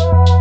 you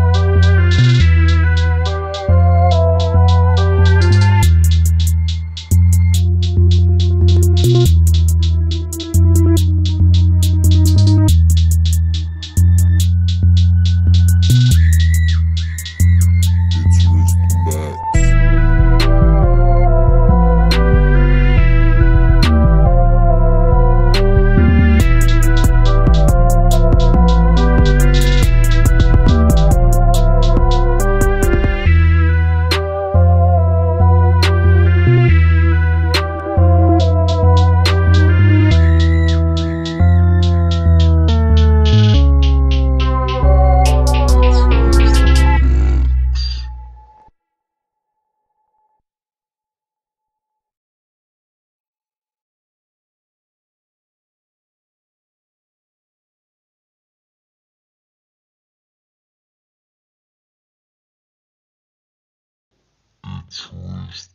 choice